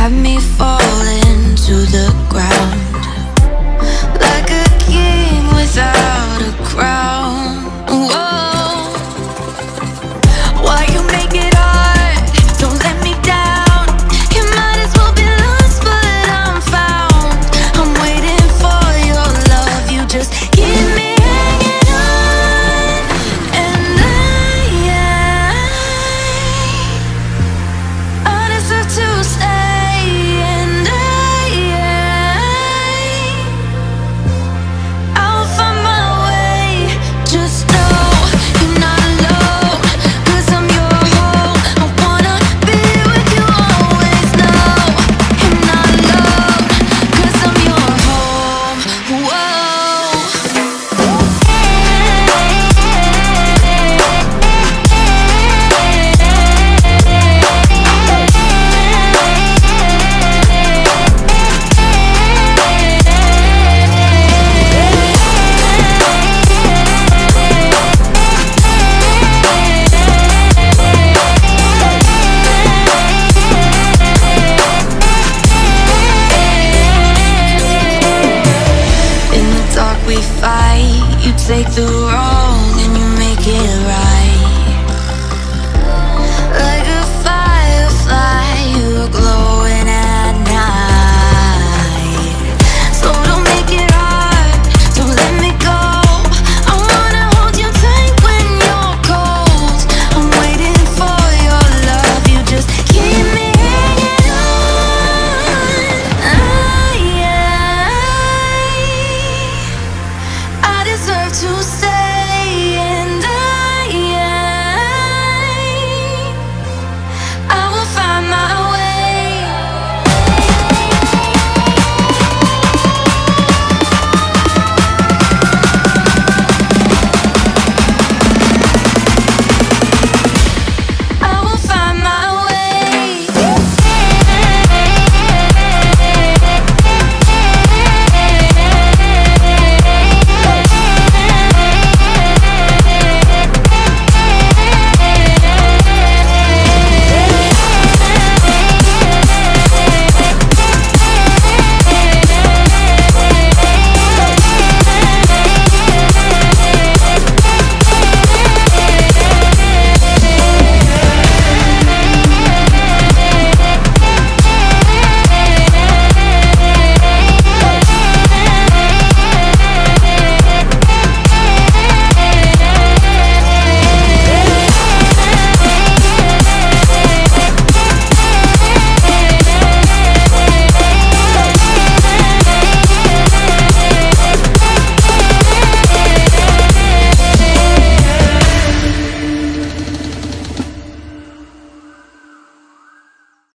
have me fall take the wrong and you make it right.